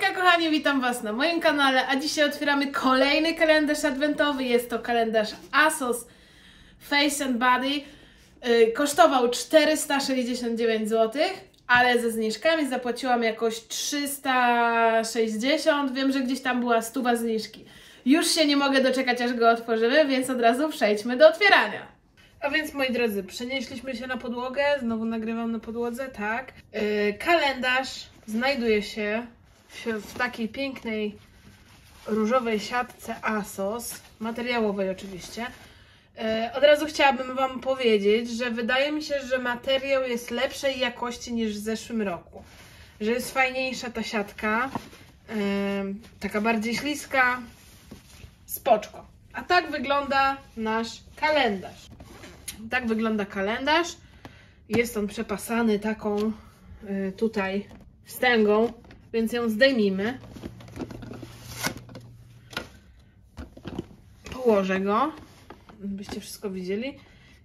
Hejka kochani, witam Was na moim kanale, a dzisiaj otwieramy kolejny kalendarz adwentowy. Jest to kalendarz ASOS Face and Body. Yy, kosztował 469 zł, ale ze zniżkami zapłaciłam jakoś 360. Wiem, że gdzieś tam była stuwa zniżki. Już się nie mogę doczekać, aż go otworzymy, więc od razu przejdźmy do otwierania. A więc moi drodzy, przenieśliśmy się na podłogę, znowu nagrywam na podłodze, tak. Yy, kalendarz znajduje się w, takiej pięknej różowej siatce ASOS, materiałowej oczywiście. Yy, od razu chciałabym Wam powiedzieć, że wydaje mi się, że materiał jest lepszej jakości niż w zeszłym roku. Że jest fajniejsza ta siatka, yy, taka bardziej śliska, spoczko. A tak wygląda nasz kalendarz. Tak wygląda kalendarz. Jest on przepasany taką y, tutaj wstęgą, więc ją zdejmijmy. Położę go, byście wszystko widzieli.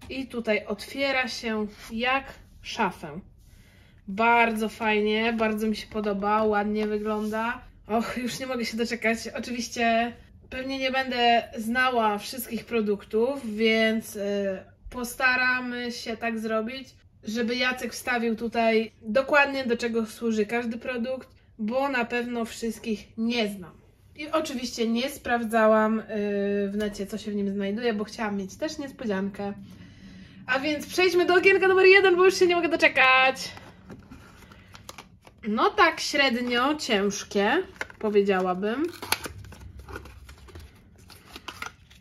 I tutaj otwiera się jak szafę. Bardzo fajnie, bardzo mi się podoba, ładnie wygląda. Och, już nie mogę się doczekać. Oczywiście pewnie nie będę znała wszystkich produktów, więc y, postaramy się tak zrobić, żeby Jacek wstawił tutaj dokładnie do czego służy każdy produkt, bo na pewno wszystkich nie znam. I oczywiście nie sprawdzałam yy, w necie, co się w nim znajduje, bo chciałam mieć też niespodziankę. A więc przejdźmy do okienka numer jeden, bo już się nie mogę doczekać. No tak średnio ciężkie, powiedziałabym.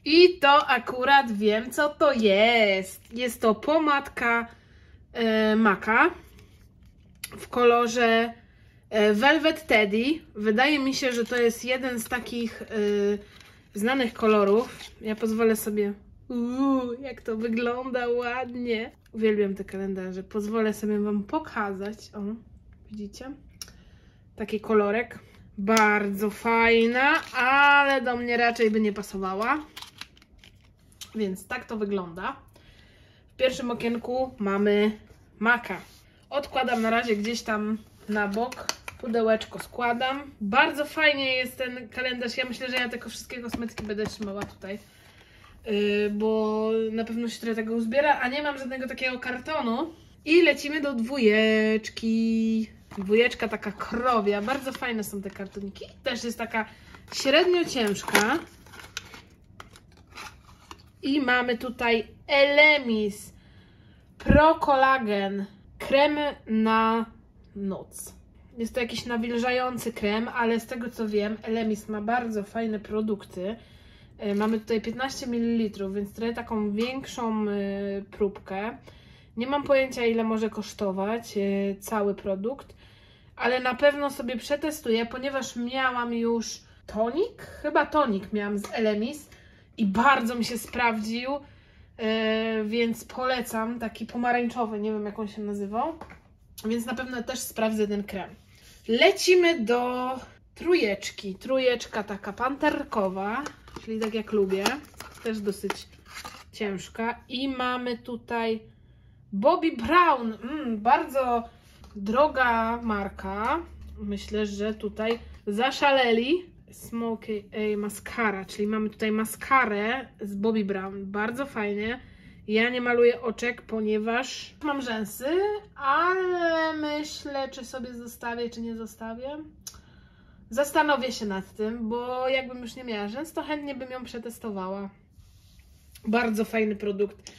I to akurat wiem, co to jest. Jest to pomadka e, Maka w kolorze Velvet Teddy. Wydaje mi się, że to jest jeden z takich e, znanych kolorów. Ja pozwolę sobie... Uuu, jak to wygląda ładnie. Uwielbiam te kalendarze. Pozwolę sobie Wam pokazać. O, widzicie? Taki kolorek. Bardzo fajna, ale do mnie raczej by nie pasowała. Więc tak to wygląda. W pierwszym okienku mamy maka. Odkładam na razie gdzieś tam na bok. Pudełeczko składam. Bardzo fajnie jest ten kalendarz. Ja myślę, że ja tylko wszystkie kosmetyki będę trzymała tutaj. Yy, bo na pewno się trochę tego uzbiera, a nie mam żadnego takiego kartonu. I lecimy do dwójeczki. Dwójeczka taka krowia. Bardzo fajne są te kartoniki. Też jest taka średnio ciężka. I mamy tutaj Elemis Pro Collagen krem na noc. Jest to jakiś nawilżający krem, ale z tego co wiem, Elemis ma bardzo fajne produkty. E, mamy tutaj 15 ml, więc trochę taką większą e, próbkę. Nie mam pojęcia ile może kosztować e, cały produkt, ale na pewno sobie przetestuję, ponieważ miałam już tonik, chyba tonik miałam z Elemis i bardzo mi się sprawdził, więc polecam, taki pomarańczowy, nie wiem jak on się nazywał, więc na pewno też sprawdzę ten krem. Lecimy do trójeczki, trójeczka taka panterkowa, czyli tak jak lubię, też dosyć ciężka. I mamy tutaj Bobbi Brown, mm, bardzo droga marka, myślę, że tutaj zaszaleli, Smoky A Mascara, czyli mamy tutaj maskarę z Bobbi Brown. Bardzo fajnie. Ja nie maluję oczek, ponieważ mam rzęsy, ale myślę, czy sobie zostawię, czy nie zostawię. Zastanowię się nad tym, bo jakbym już nie miała rzęs, to chętnie bym ją przetestowała. Bardzo fajny produkt.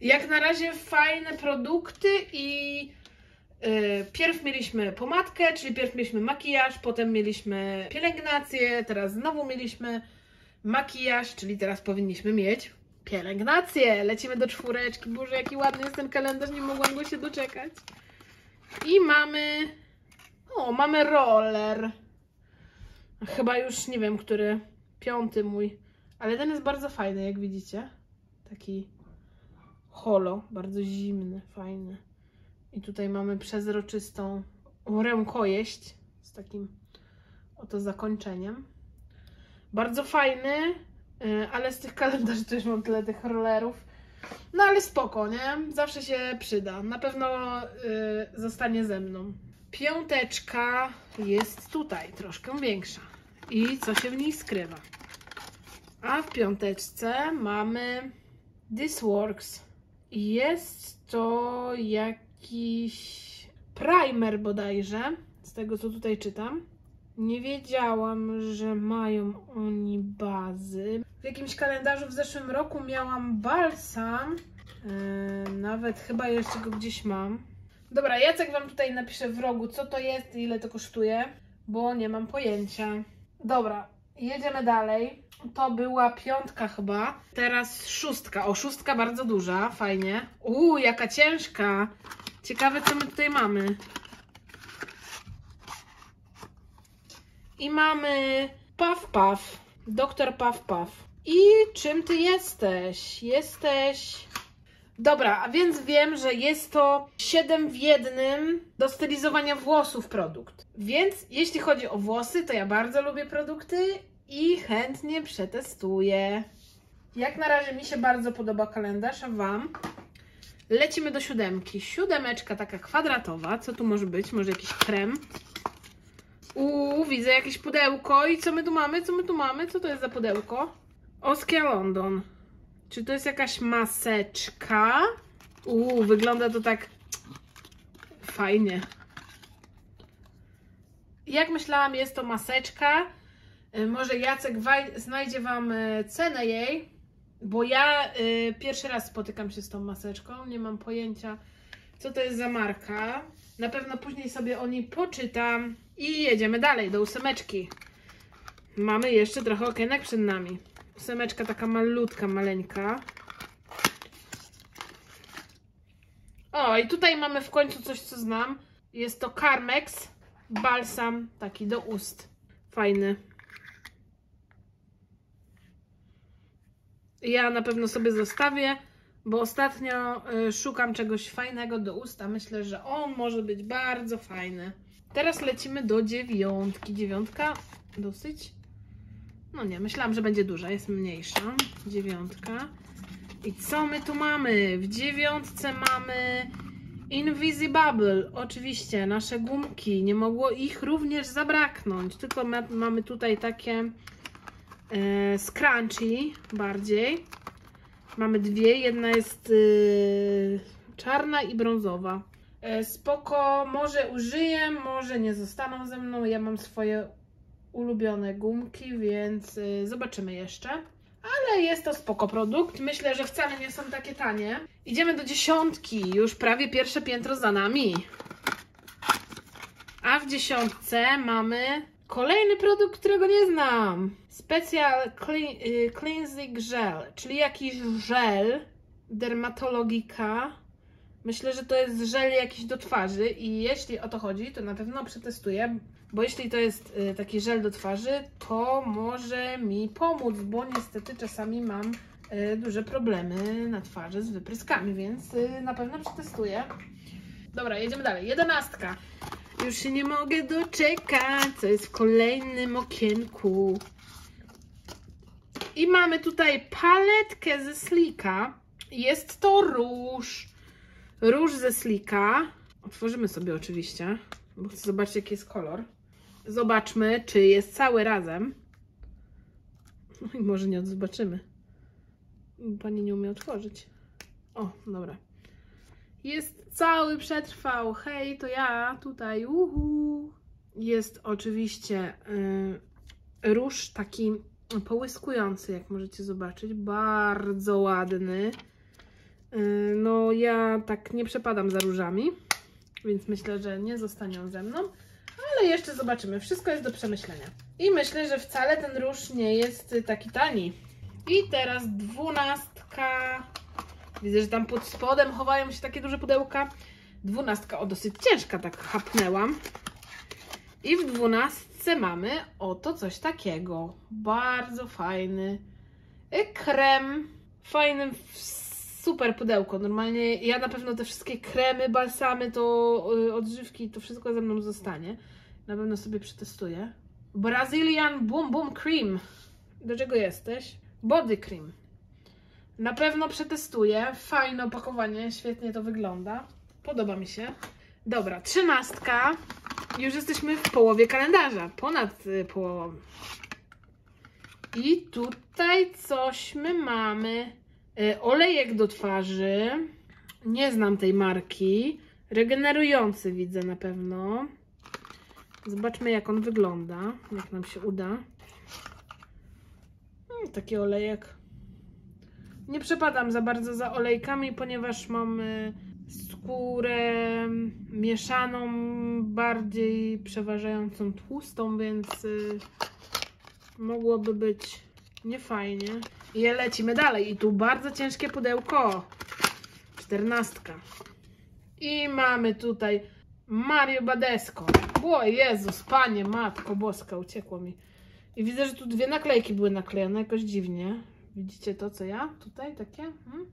Jak na razie fajne produkty i Y, pierw mieliśmy pomadkę, czyli pierw mieliśmy makijaż, potem mieliśmy pielęgnację, teraz znowu mieliśmy makijaż, czyli teraz powinniśmy mieć pielęgnację. Lecimy do czwóreczki. Boże, jaki ładny jest ten kalendarz, nie mogłam go się doczekać. I mamy... O, mamy roller. Chyba już nie wiem, który. Piąty mój. Ale ten jest bardzo fajny, jak widzicie. Taki holo, bardzo zimny, fajny. I tutaj mamy przezroczystą rękojeść z takim oto zakończeniem. Bardzo fajny, ale z tych kalendarzy też mam tyle tych rollerów. No ale spoko, nie? Zawsze się przyda. Na pewno y, zostanie ze mną. Piąteczka jest tutaj, troszkę większa. I co się w niej skrywa? A w piąteczce mamy This Works. Jest to jakiś primer bodajże, z tego co tutaj czytam. Nie wiedziałam, że mają oni bazy. W jakimś kalendarzu w zeszłym roku miałam balsam. Yy, nawet chyba jeszcze go gdzieś mam. Dobra, Jacek Wam tutaj napisze w rogu, co to jest i ile to kosztuje, bo nie mam pojęcia. Dobra, jedziemy dalej. To była piątka chyba. Teraz szóstka. O, szóstka bardzo duża, fajnie. Uuu, jaka ciężka. Ciekawe, co my tutaj mamy. I mamy Puff Puff. Doktor Puff Puff. I czym ty jesteś? Jesteś... Dobra, a więc wiem, że jest to 7 w jednym do stylizowania włosów produkt. Więc jeśli chodzi o włosy, to ja bardzo lubię produkty i chętnie przetestuję. Jak na razie mi się bardzo podoba kalendarz, a Wam? Lecimy do siódemki. Siódemeczka taka kwadratowa. Co tu może być? Może jakiś krem? Uuu, widzę jakieś pudełko. I co my tu mamy? Co my tu mamy? Co to jest za pudełko? Oskia London. Czy to jest jakaś maseczka? Uuu, wygląda to tak fajnie. Jak myślałam, jest to maseczka. Y, Może Jacek znajdzie Wam y, cenę jej, bo ja y, pierwszy raz spotykam się z tą maseczką. Nie mam pojęcia, co to jest za marka. Na pewno później sobie o niej poczytam i jedziemy dalej do ósemeczki. Mamy jeszcze trochę okienek przed nami. Ósemeczka taka malutka, maleńka. O, i tutaj mamy w końcu coś, co znam. Jest to Carmex balsam taki do ust. Fajny. Ja na pewno sobie zostawię, bo ostatnio y, szukam czegoś fajnego do ust, a myślę, że on może być bardzo fajny. Teraz lecimy do dziewiątki. Dziewiątka dosyć no nie, myślałam, że będzie duża, jest mniejsza. Dziewiątka. I co my tu mamy? W dziewiątce mamy Invisibubble. Oczywiście, nasze gumki. Nie mogło ich również zabraknąć. Tylko ma, mamy tutaj takie e, scrunchy bardziej. Mamy dwie. Jedna jest e, czarna i brązowa. E, spoko, może użyję, może nie zostaną ze mną. Ja mam swoje ulubione gumki, więc y, zobaczymy jeszcze. Ale jest to spoko produkt. Myślę, że wcale nie są takie tanie. Idziemy do dziesiątki. Już prawie pierwsze piętro za nami. A w dziesiątce mamy kolejny produkt, którego nie znam. Special y, Cleansing Gel, czyli jakiś żel dermatologika. Myślę, że to jest żel jakiś do twarzy i jeśli o to chodzi, to na pewno przetestuję, bo jeśli to jest y, taki żel do twarzy, to może mi pomóc, bo niestety czasami mam y, duże problemy na twarzy z wypryskami, więc y, na pewno przetestuję. Dobra, jedziemy dalej. Jedenastka. Już się nie mogę doczekać, co jest w kolejnym okienku. I mamy tutaj paletkę ze Slika. Jest to róż. Róż ze Slika. Otworzymy sobie oczywiście, bo chcę zobaczyć jaki jest kolor. Zobaczmy, czy jest cały razem. No i może nie zobaczymy. Pani nie umie otworzyć. O, dobra. Jest cały przetrwał. Hej, to ja tutaj. Uhu. Jest oczywiście yy, róż taki połyskujący, jak możecie zobaczyć. Bardzo ładny. Yy, no, ja tak nie przepadam za różami, więc myślę, że nie zostanie ze mną ale jeszcze zobaczymy. Wszystko jest do przemyślenia. I myślę, że wcale ten róż nie jest taki tani. I teraz dwunastka. Widzę, że tam pod spodem chowają się takie duże pudełka. Dwunastka, o dosyć ciężka, tak chapnęłam. I w dwunastce mamy oto coś takiego. Bardzo fajny krem. Fajny, super pudełko. Normalnie ja na pewno te wszystkie kremy, balsamy, to y, odżywki, to wszystko ze mną zostanie. Na pewno sobie przetestuję. Brazilian Boom Boom Cream. Do czego jesteś? Body Cream. Na pewno przetestuję. Fajne opakowanie, świetnie to wygląda. Podoba mi się. Dobra, trzynastka. Już jesteśmy w połowie kalendarza. Ponad y, połową. I tutaj coś my mamy. Y, olejek do twarzy. Nie znam tej marki. Regenerujący widzę na pewno. Zobaczmy jak on wygląda. Jak nam się uda. Hmm, taki olejek. Nie przepadam za bardzo za olejkami, ponieważ mam y, skórę mieszaną, bardziej przeważającą tłustą, więc y, mogłoby być niefajnie. I lecimy dalej. I tu bardzo ciężkie pudełko. Czternastka. I mamy tutaj Mario Badesco. O Jezus, Panie, Matko Boska, uciekło mi. I widzę, że tu dwie naklejki były naklejone jakoś dziwnie. Widzicie to, co ja? Tutaj takie? Hmm?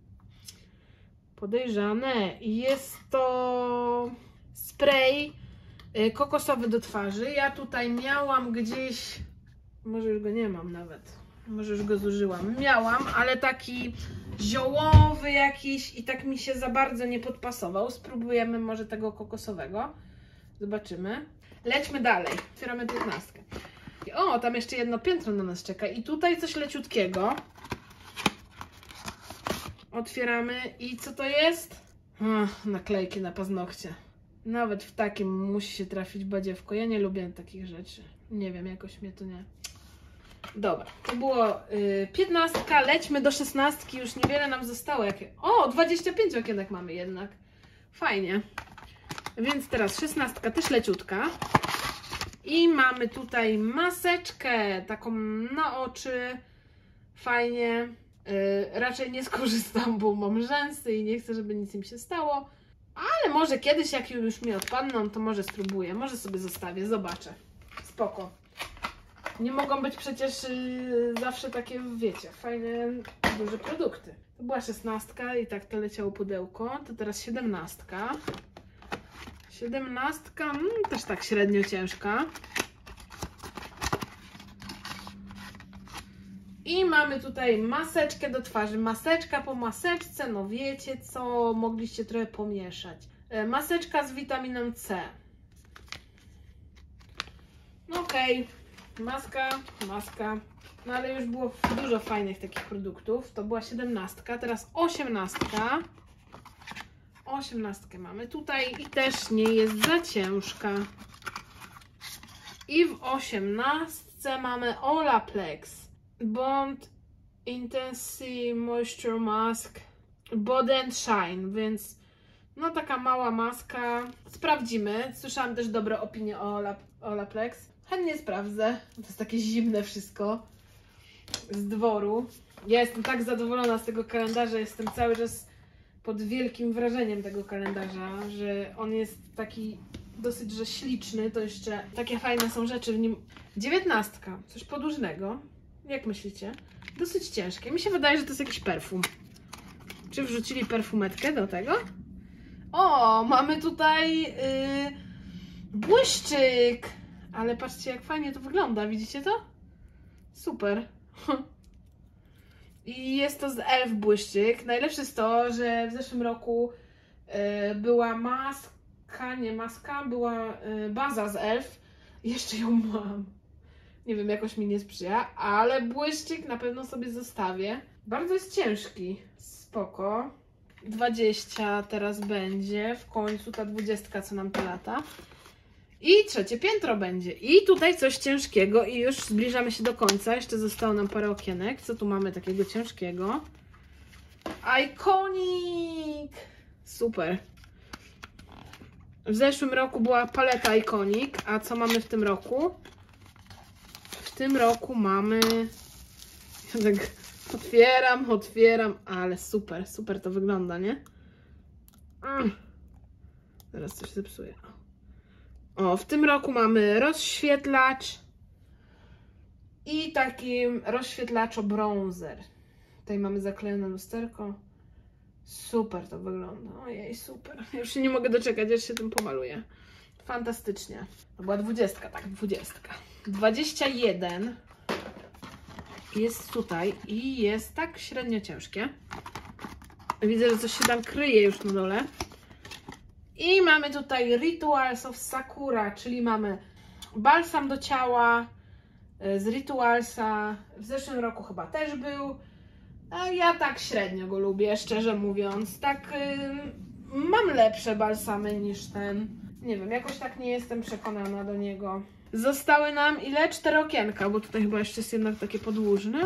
Podejrzane. I jest to spray y, kokosowy do twarzy. Ja tutaj miałam gdzieś, może już go nie mam nawet, może już go zużyłam. Miałam, ale taki ziołowy jakiś i tak mi się za bardzo nie podpasował. Spróbujemy może tego kokosowego. Zobaczymy. Lećmy dalej. Otwieramy 15. O, tam jeszcze jedno piętro na nas czeka. I tutaj coś leciutkiego. Otwieramy i co to jest? Ach, naklejki na paznokcie. Nawet w takim musi się trafić badziewko. Ja nie lubię takich rzeczy. Nie wiem, jakoś mnie to nie... Dobra, to było y, 15, lećmy do 16, już niewiele nam zostało. Jakie... O, 25 okienek mamy jednak. Fajnie. Więc teraz 16 też leciutka. I mamy tutaj maseczkę taką na oczy. Fajnie. Yy, raczej nie skorzystam, bo mam rzęsy i nie chcę, żeby nic im się stało. Ale może kiedyś, jak już mi odpadną, to może spróbuję. Może sobie zostawię, zobaczę. Spoko. Nie mogą być przecież yy, zawsze takie, wiecie, fajne, duże produkty. To była szesnastka i tak to leciało pudełko. To teraz siedemnastka. Siedemnastka, mm, też tak średnio ciężka. I mamy tutaj maseczkę do twarzy. Maseczka po maseczce, no wiecie co, mogliście trochę pomieszać. E, Maseczka z witaminą C. No okej, maska, maska. No ale już było dużo fajnych takich produktów. To była siedemnastka, teraz osiemnastka. Osiemnastkę mamy tutaj i też nie jest za ciężka. I w osiemnastce mamy Olaplex Bond Intensive Moisture Mask Body and Shine, więc no taka mała maska. Sprawdzimy. Słyszałam też dobre opinie o Olap Olaplex. Chętnie sprawdzę. To jest takie zimne wszystko z dworu. Ja jestem tak zadowolona z tego kalendarza, jestem cały czas pod wielkim wrażeniem tego kalendarza, że on jest taki dosyć, że śliczny, to jeszcze takie fajne są rzeczy w nim. Dziewiętnastka, coś podłużnego. Jak myślicie? Dosyć ciężkie. Mi się wydaje, że to jest jakiś perfum. Czy wrzucili perfumetkę do tego? O, mamy tutaj yy, błyszczyk. Ale patrzcie, jak fajnie to wygląda. Widzicie to? Super. I jest to z Elf błyszczyk. Najlepsze jest to, że w zeszłym roku yy, była maska, nie maska, była yy, baza z Elf. Jeszcze ją mam. Nie wiem, jakoś mi nie sprzyja, ale błyszczyk na pewno sobie zostawię. Bardzo jest ciężki. Spoko. 20 teraz będzie, w końcu ta 20, co nam to lata. I trzecie piętro będzie. I tutaj coś ciężkiego i już zbliżamy się do końca. Jeszcze zostało nam parę okienek. Co tu mamy takiego ciężkiego? Iconic! Super. W zeszłym roku była paleta Iconic, a co mamy w tym roku? W tym roku mamy... Ja tak otwieram, otwieram, ale super, super to wygląda, nie? Mm. Zaraz coś zepsuję. O, w tym roku mamy rozświetlacz i taki rozświetlacz bronzer. Tutaj mamy zaklejone lusterko. Super to wygląda. Ojej, super. Już się nie mogę doczekać, aż się tym pomaluję. Fantastycznie. To była dwudziestka, tak, dwudziestka. 21 jest tutaj i jest tak średnio ciężkie. Widzę, że coś się tam kryje już na dole. I mamy tutaj Rituals of Sakura, czyli mamy balsam do ciała y, z Ritualsa. W zeszłym roku chyba też był. A ja tak średnio go lubię, szczerze mówiąc. Tak y, mam lepsze balsamy niż ten. Nie wiem, jakoś tak nie jestem przekonana do niego. Zostały nam ile? Cztery okienka, bo tutaj chyba jeszcze jest jednak takie podłużne.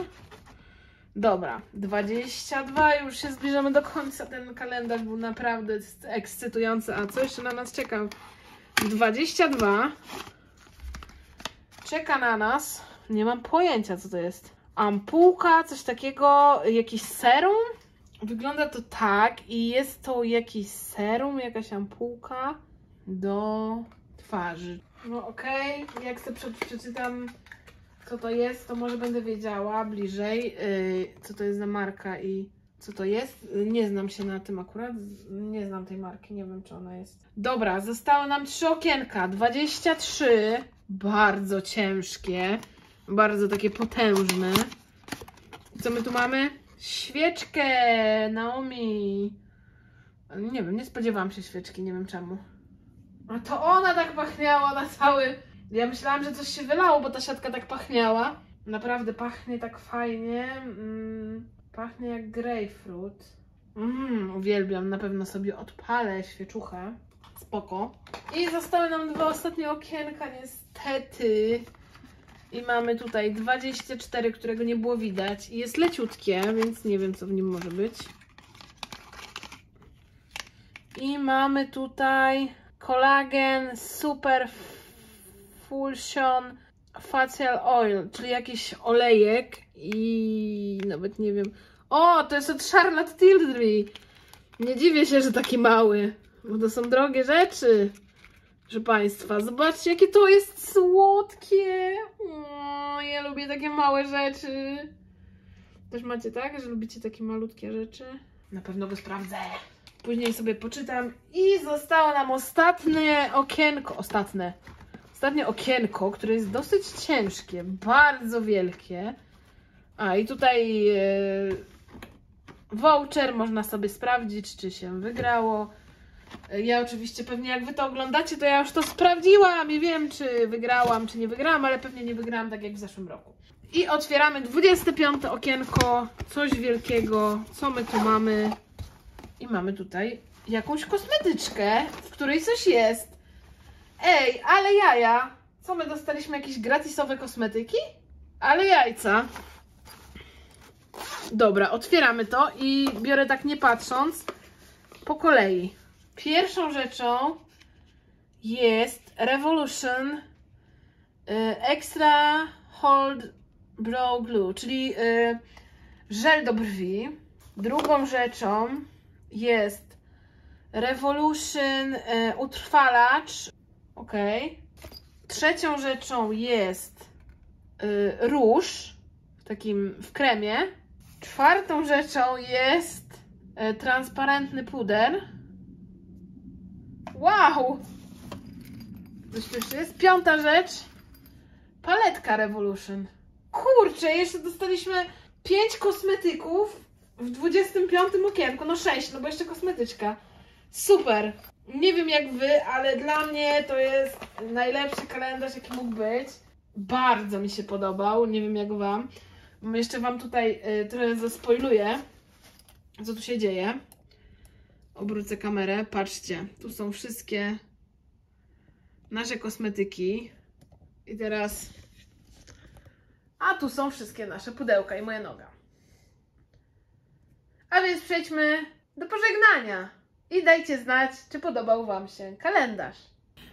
Dobra, 22, już się zbliżamy do końca. Ten kalendarz był naprawdę ekscytujący. A co jeszcze na nas czeka? 22. Czeka na nas. Nie mam pojęcia, co to jest. Ampułka, coś takiego, jakiś serum. Wygląda to tak i jest to jakiś serum, jakaś ampułka do twarzy. No okej, okay. jak sobie przeczytam co to jest, to może będę wiedziała bliżej, yy, co to jest za marka i co to jest. Nie znam się na tym akurat, nie znam tej marki, nie wiem czy ona jest. Dobra, zostało nam trzy okienka, 23, bardzo ciężkie, bardzo takie potężne. Co my tu mamy? Świeczkę Naomi. Nie wiem, nie spodziewałam się świeczki, nie wiem czemu. A to ona tak pachniała na cały ja myślałam, że coś się wylało, bo ta siatka tak pachniała. Naprawdę pachnie tak fajnie. Mm, pachnie jak grapefruit. Mm, uwielbiam, na pewno sobie odpalę świeczuchę. Spoko. I zostały nam dwa ostatnie okienka, niestety. I mamy tutaj 24, którego nie było widać. I jest leciutkie, więc nie wiem, co w nim może być. I mamy tutaj kolagen super Fulsion Facial Oil, czyli jakiś olejek i nawet nie wiem. O, to jest od Charlotte Tilbury. Nie dziwię się, że taki mały, bo to są drogie rzeczy. Proszę Państwa, zobaczcie, jakie to jest słodkie. O, ja lubię takie małe rzeczy. Też macie tak, że lubicie takie malutkie rzeczy? Na pewno go sprawdzę. Później sobie poczytam. I zostało nam ostatnie okienko. Ostatnie ostatnie okienko, które jest dosyć ciężkie, bardzo wielkie. A i tutaj e, voucher, można sobie sprawdzić, czy się wygrało. E, ja oczywiście pewnie jak wy to oglądacie, to ja już to sprawdziłam i wiem, czy wygrałam, czy nie wygrałam, ale pewnie nie wygrałam tak jak w zeszłym roku. I otwieramy 25 okienko, coś wielkiego, co my tu mamy? I mamy tutaj jakąś kosmetyczkę, w której coś jest. Ej, ale jaja. Co my dostaliśmy? Jakieś gratisowe kosmetyki? Ale jajca. Dobra, otwieramy to i biorę tak nie patrząc po kolei. Pierwszą rzeczą jest Revolution y, Extra Hold Brow Glue, czyli y, żel do brwi. Drugą rzeczą jest Revolution y, utrwalacz Ok. Trzecią rzeczą jest y, róż w takim w kremie. Czwartą rzeczą jest y, transparentny puder. Wow! Coś jeszcze jest. Piąta rzecz. Paletka Revolution. Kurczę, jeszcze dostaliśmy 5 kosmetyków w 25 okienku. No 6, no bo jeszcze kosmetyczka. Super. Nie wiem jak wy, ale dla mnie to jest najlepszy kalendarz, jaki mógł być. Bardzo mi się podobał, nie wiem jak wam. Jeszcze wam tutaj y, trochę zaspoiluję, co tu się dzieje. Obrócę kamerę, patrzcie, tu są wszystkie nasze kosmetyki. I teraz... A tu są wszystkie nasze pudełka i moja noga. A więc przejdźmy do pożegnania i dajcie znać, czy podobał Wam się kalendarz.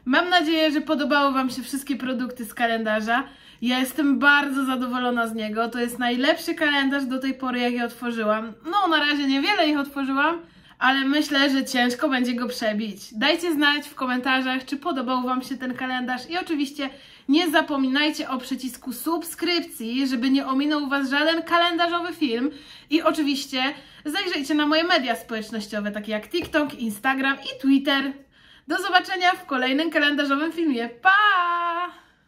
Mam nadzieję, że podobały Wam się wszystkie produkty z kalendarza. Ja jestem bardzo zadowolona z niego. To jest najlepszy kalendarz do tej pory, jak je otworzyłam. No, na razie niewiele ich otworzyłam, ale myślę, że ciężko będzie go przebić. Dajcie znać w komentarzach, czy podobał Wam się ten kalendarz i oczywiście nie zapominajcie o przycisku subskrypcji, żeby nie ominął Was żaden kalendarzowy film i oczywiście zajrzyjcie na moje media społecznościowe, takie jak TikTok, Instagram i Twitter. Do zobaczenia w kolejnym kalendarzowym filmie. Pa!